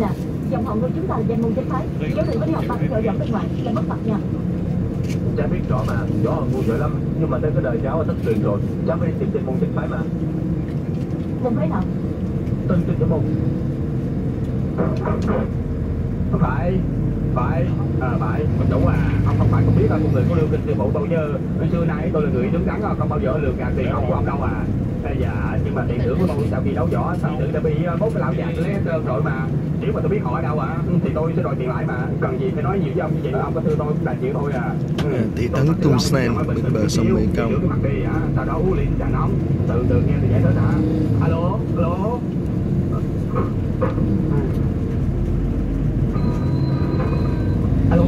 Nè, dòng họ nuôi chúng ta là danh môn chính phái Nếu đừng có đi học bằng trợ dẫn bên ngoài là mất mặt nha. Cha biết rõ mà, võ hồn ngu giỏi lắm. Nhưng mà tới cái đời cháu là thất truyền rồi. Cháu phải đi tìm trên môn chính phái mà. Môn phái nào? Tên trên cái môn Phải, phải, à phải. Mình chủ à, ông không phải không biết là một người có lương kinh từ bộ tôi như Xưa nay tôi là người đứng đắn không bao giờ lừa gạt tiền ông của ông đâu à. giờ mà tiền thưởng của tôi sau khi đấu võ thật sự đã bị bốn cái lão già lấy hết trơn rồi mà. Nếu mà tôi biết họ ở đâu à thì tôi sẽ đòi tiền lại mà. Cần gì phải nói nhiều với ông vậy ông có thư tôi cũng là chịu thôi à. Thị trấn Tung Sen bên bờ sông đi hả sau đó uống ly trà nóng. Từ từ nghe tôi giải thích hả alo alo. Alo